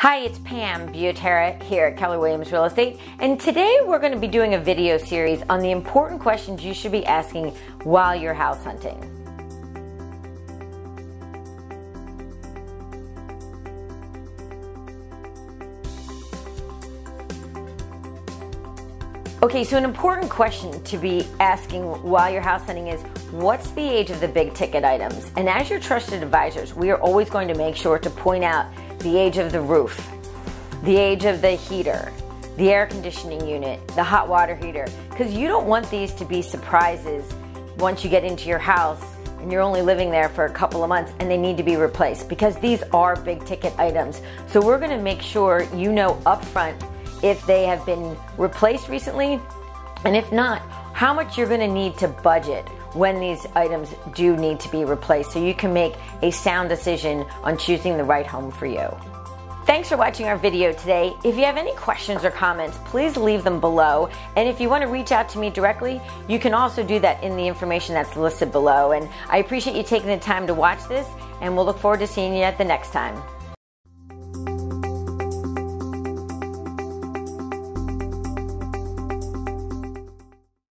Hi, it's Pam Butera here at Keller Williams Real Estate, and today we're going to be doing a video series on the important questions you should be asking while you're house hunting. Okay, so an important question to be asking while you're house hunting is what's the age of the big ticket items? And as your trusted advisors, we are always going to make sure to point out the age of the roof, the age of the heater, the air conditioning unit, the hot water heater, because you don't want these to be surprises once you get into your house and you're only living there for a couple of months and they need to be replaced because these are big ticket items. So we're going to make sure you know upfront if they have been replaced recently and if not, how much you're going to need to budget when these items do need to be replaced so you can make a sound decision on choosing the right home for you. Thanks for watching our video today. If you have any questions or comments, please leave them below. And if you want to reach out to me directly, you can also do that in the information that's listed below. And I appreciate you taking the time to watch this, and we'll look forward to seeing you at the next time.